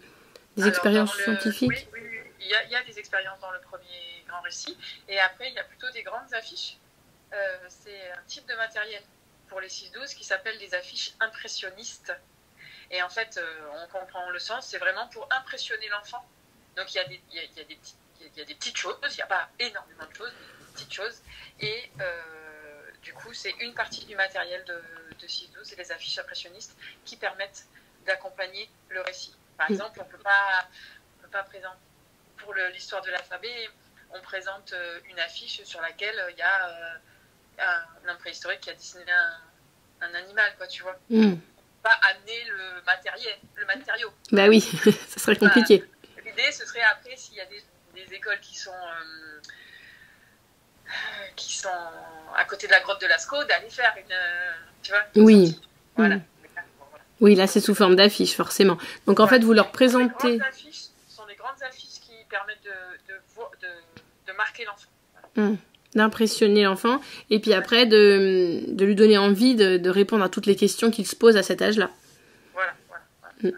des expériences scientifiques Oui, oui, oui. Il, y a, il y a des expériences dans le premier grand récit, et après il y a plutôt des grandes affiches. c'est un type de matériel pour les 6-12 qui s'appelle des affiches impressionnistes. Et en fait, on comprend le sens, c'est vraiment pour impressionner l'enfant. Donc il y a des, il y a, il y a des petites il y a des petites choses, il n'y a pas énormément de choses, mais des petites choses. Et euh, du coup, c'est une partie du matériel de, de 612, c'est les affiches impressionnistes qui permettent d'accompagner le récit. Par mm. exemple, on ne peut pas, pas présenter, pour l'histoire de l'alphabet, on présente euh, une affiche sur laquelle il y a euh, un homme préhistorique qui a dessiné un, un animal, quoi, tu vois. Mm. Pas amener le matériel, le matériau. Bah oui, ça serait compliqué. L'idée, ce serait après, s'il y a des des écoles qui sont, euh, qui sont à côté de la grotte de Lascaux, d'aller faire une. Tu vois Oui. Voilà. Oui, là, c'est sous forme d'affiche, forcément. Donc, en fait, vous leur présentez. Les affiches sont des grandes affiches qui permettent de, de, de, marquer l'enfant. Hum. D'impressionner l'enfant et puis après de, de, lui donner envie de, répondre à toutes les questions qu'il se pose à cet âge-là. Voilà, voilà. voilà.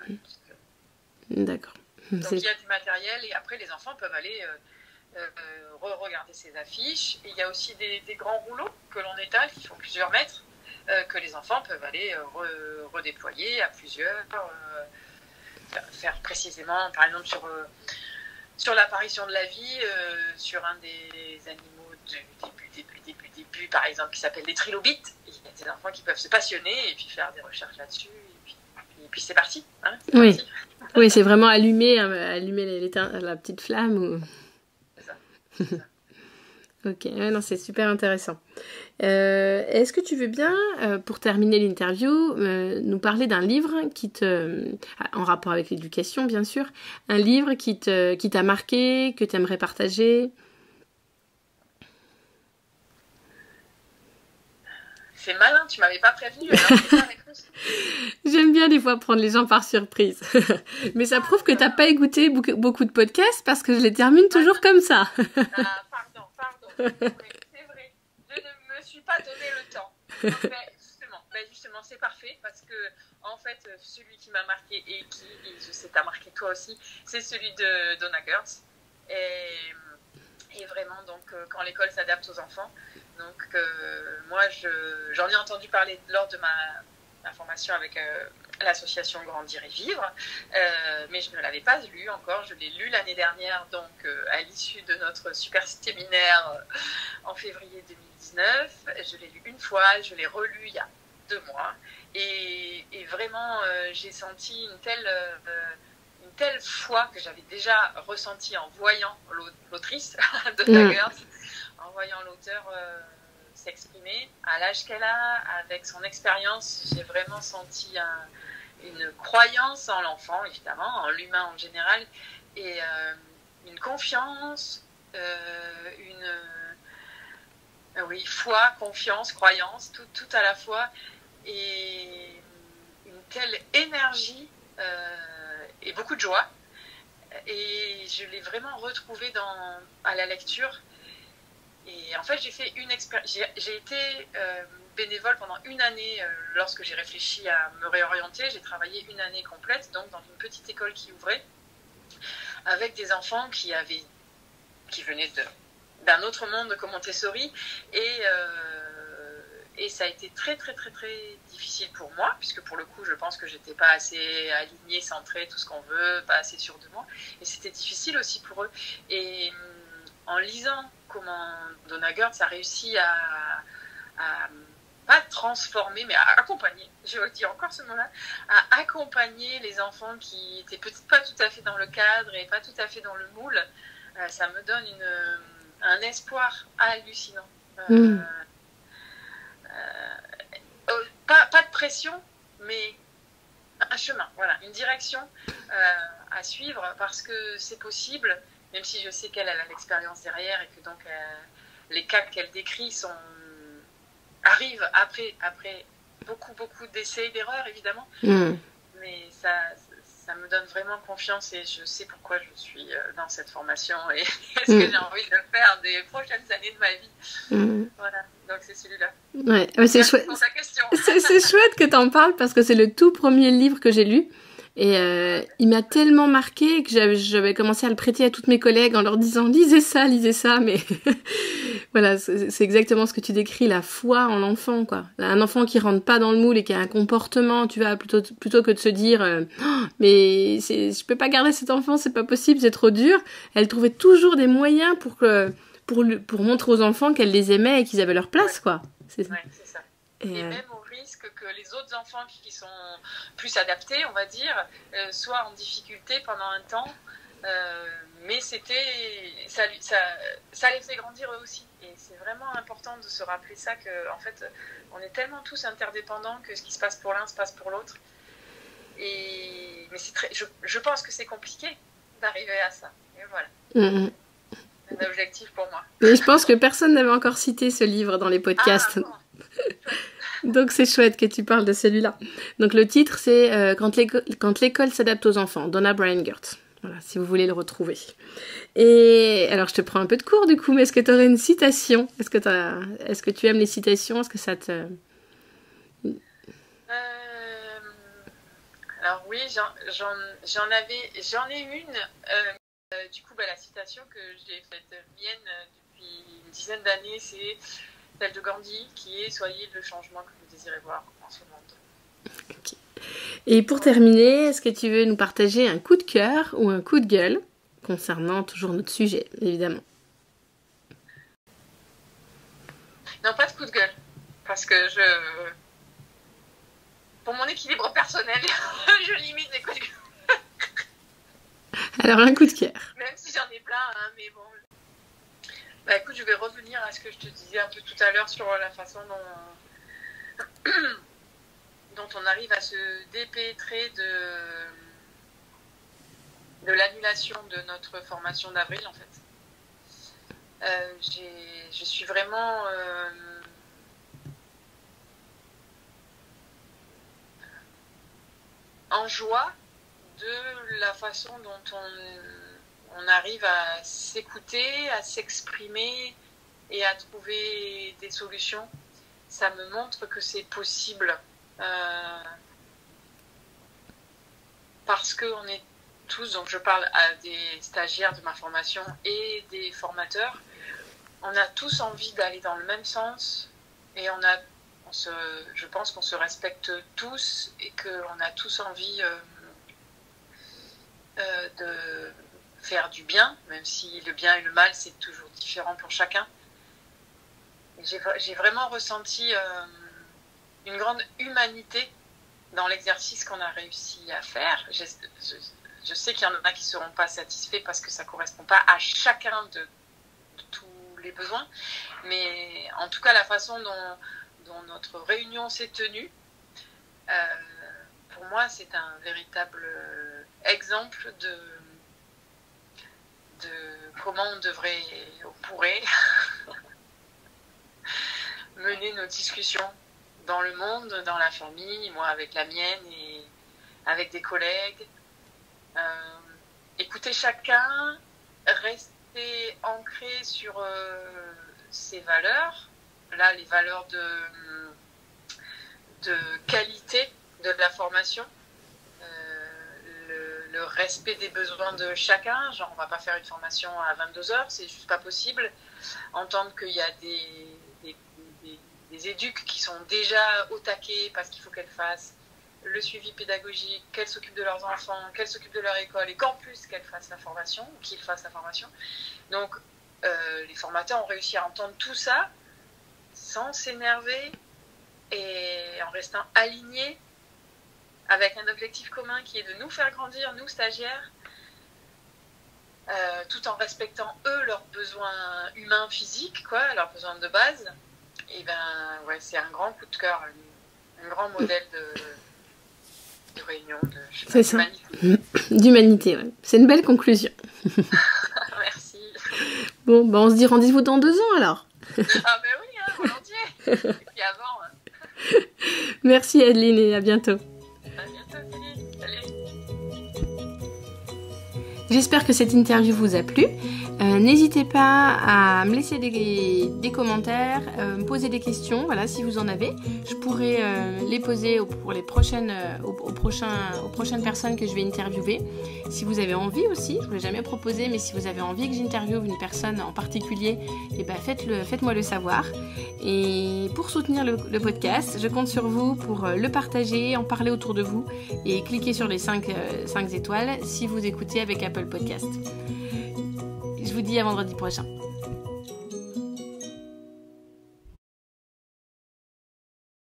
Hum. D'accord. Donc il y a du matériel et après les enfants peuvent aller euh, euh, re-regarder ces affiches. Et il y a aussi des, grands rouleaux que l'on étale qui font plusieurs mètres euh, que les enfants peuvent aller redéployer à plusieurs, faire précisément, par exemple sur sur l'apparition de la vie, sur un des animaux du début, début, début, début, par exemple, qui s'appelle les trilobites. Il y a des enfants qui peuvent se passionner et puis faire des recherches là-dessus. Et puis, c'est parti. Hein, oui. Oui, c'est vraiment allumer, euh, allumer la petite flamme. Ou... C'est ça. ok, non, c'est super intéressant. Euh, est-ce que tu veux bien, euh, pour terminer l'interview, nous parler d'un livre qui te, en rapport avec l'éducation bien sûr, un livre qui te, qui t'a marqué, que tu aimerais partager? C'est malin, tu m'avais pas prévenu. J'aime bien des fois prendre les gens par surprise. Mais ça prouve que tu n'as pas écouté beaucoup de podcasts parce que je les termine toujours comme ça. ah, pardon, pardon. C'est vrai. Je ne me suis pas donné le temps. justement, ben, justement c'est parfait parce que en fait, celui qui m'a marqué et qui, je sais, t'a marqué toi aussi, c'est celui de Donna Gertz. Et, et vraiment, donc, euh, quand l'école s'adapte aux enfants, donc, euh, moi, j'en ai entendu parler lors de ma, formation avec euh, l'association Grandir et Vivre, euh, mais je ne l'avais pas lu encore. Je l'ai lu l'année dernière, donc à l'issue de notre super séminaire en février 2019. Je l'ai lu une fois, je l'ai relu il y a deux mois, et, vraiment, j'ai senti une telle une telle foi que j'avais déjà ressentie en voyant l'autrice de Daggers, en voyant l'auteur euh, s'exprimer. À l'âge qu'elle a, avec son expérience, j'ai vraiment senti une croyance en l'enfant, évidemment, en l'humain en général, et euh, une confiance, euh, une oui, foi, confiance, croyance, tout, tout à la fois, et une telle énergie et beaucoup de joie. Et je l'ai vraiment retrouvé dans, à la lecture et en fait, j'ai fait une expérience. J'ai été euh, bénévole pendant une année euh, lorsque j'ai réfléchi à me réorienter. J'ai travaillé une année complète, donc dans une petite école qui ouvrait, avec des enfants qui avaient, qui venaient d'un autre monde que Montessori, et euh, et ça a été très très très très difficile pour moi, puisque pour le coup, je pense que j'étais pas assez alignée, centrée, tout ce qu'on veut, pas assez sûre de moi, et c'était difficile aussi pour eux. Et en lisant comment Donna Gertz a réussi à, pas transformer, mais à accompagner, je dis encore ce mot-là, à accompagner les enfants qui étaient peut-être pas tout à fait dans le cadre et pas tout à fait dans le moule, euh, ça me donne une, un espoir hallucinant. Euh, mm. euh, pas, pas, de pression, mais un chemin, voilà, une direction à suivre parce que c'est possible même si je sais qu'elle a l'expérience derrière et que donc euh, les cas qu'elle décrit sont arrivent après après beaucoup beaucoup d'essais et d'erreurs évidemment mm. mais ça ça me donne vraiment confiance et je sais pourquoi je suis dans cette formation et ce que j'ai envie de faire des prochaines années de ma vie. Voilà, donc c'est celui-là. Ouais, c'est chouette. C'est chouette que tu en parles parce que c'est le tout premier livre que j'ai lu. Et euh, il m'a tellement marqué que j'avais commencé à le prêter à toutes mes collègues en leur disant lisez ça, lisez ça. Mais voilà, c'est exactement ce que tu décris, la foi en l'enfant, quoi. Un enfant qui rentre pas dans le moule et qui a un comportement, tu vois, plutôt plutôt que de se dire euh, oh, mais je peux pas garder cet enfant, c'est pas possible, c'est trop dur. Elle trouvait toujours des moyens pour que pour pour montrer aux enfants qu'elle les aimait et qu'ils avaient leur place, quoi. C'est ça. Et, euh, même que les autres enfants qui sont plus adaptés, on va dire, euh, soient en difficulté pendant un temps. Euh, mais c'était ça, ça, ça, les fait grandir eux aussi. Et c'est vraiment important de se rappeler ça, qu'en en fait, on est tellement tous interdépendants que ce qui se passe pour l'un se passe pour l'autre. Et mais c'est très, je, pense que c'est compliqué d'arriver à ça. Et voilà. Mm-hmm. un objectif pour moi. Mais je pense que personne n'avait encore cité ce livre dans les podcasts. Ah, Donc c'est chouette que tu parles de celui-là. Donc le titre c'est euh, Quand l'école s'adapte aux enfants, Donna Brian Gert. Voilà, si vous voulez le retrouver. Et alors je te prends un peu de cours du coup, mais est-ce que tu aurais une citation? Est-ce que, est que tu aimes les citations? Est-ce que ça te... Euh, alors oui, j'en avais, j'en ai une. Euh, du coup, bah, la citation que j'ai faite mienne depuis une dizaine d'années, c'est celle de Gandhi, qui est Soyez le changement que vous désirez voir en ce monde. Et pour terminer, est-ce que tu veux nous partager un coup de cœur ou un coup de gueule concernant toujours notre sujet, évidemment? Non, pas de coup de gueule, parce que je. Pour mon équilibre personnel, je limite les coups de gueule. Alors, un coup de cœur. Même si j'en ai plein, hein, mais bon, bah écoute, je vais revenir à ce que je te disais un peu tout à l'heure sur la façon dont, on arrive à se dépêtrer de, de l'annulation de notre formation d'avril en fait. Euh, je suis vraiment euh, en joie de la façon dont on on arrive à s'écouter, à s'exprimer et à trouver des solutions. Ça me montre que c'est possible. Euh, parce qu'on est tous, donc je parle à des stagiaires de ma formation et des formateurs, on a tous envie d'aller dans le même sens et on a, je pense qu'on se respecte tous et qu'on a tous envie euh, euh, de faire du bien, même si le bien et le mal, c'est toujours différent pour chacun. J'ai vraiment ressenti euh, une grande humanité dans l'exercice qu'on a réussi à faire. Je, sais qu'il y en a qui ne seront pas satisfaits parce que ça ne correspond pas à chacun de, tous les besoins. Mais en tout cas, la façon dont, notre réunion s'est tenue, euh, pour moi, c'est un véritable exemple de, comment on devrait, on pourrait mener nos discussions dans le monde, dans la famille, moi avec la mienne et avec des collègues. Euh, écouter chacun, rester ancré sur euh, ses valeurs, là les valeurs de, de qualité de la formation, le respect des besoins de chacun. Genre, on va pas faire une formation à 22 heures, c'est juste pas possible. Entendre qu'il y a des, des, éduques qui sont déjà au taquet parce qu'il faut qu'elles fassent le suivi pédagogique, qu'elles s'occupent de leurs enfants, qu'elles s'occupent de leur école et qu'en plus qu'elles fassent la formation, qu'ils fassent la formation. Donc, euh, les formateurs ont réussi à entendre tout ça sans s'énerver et en restant alignés avec un objectif commun qui est de nous faire grandir, nous stagiaires, euh, tout en respectant eux leurs besoins humains, physiques, quoi, leurs besoins de base. Et ben ouais, c'est un grand coup de cœur, un, grand modèle de, de réunion, d'humanité. D'humanité, ouais. C'est une belle conclusion. Merci. Bon, ben on se dit rendez-vous dans deux ans alors. ah ben oui, hein, volontiers. Et puis avant. Hein. Merci Adeline et à bientôt. J'espère que cette interview vous a plu. Euh, n'hésitez pas à me laisser des, commentaires, euh, me poser des questions, voilà, si vous en avez. Je pourrais euh, les poser pour les prochaines, aux, prochaines personnes que je vais interviewer. Si vous avez envie aussi, je ne vous l'ai jamais proposé, mais si vous avez envie que j'interviewe une personne en particulier, eh ben faites-moi le savoir. Et pour soutenir le, podcast, je compte sur vous pour le partager, en parler autour de vous et cliquer sur les 5, 5 étoiles si vous écoutez avec Apple Podcast. Je vous dis à vendredi prochain.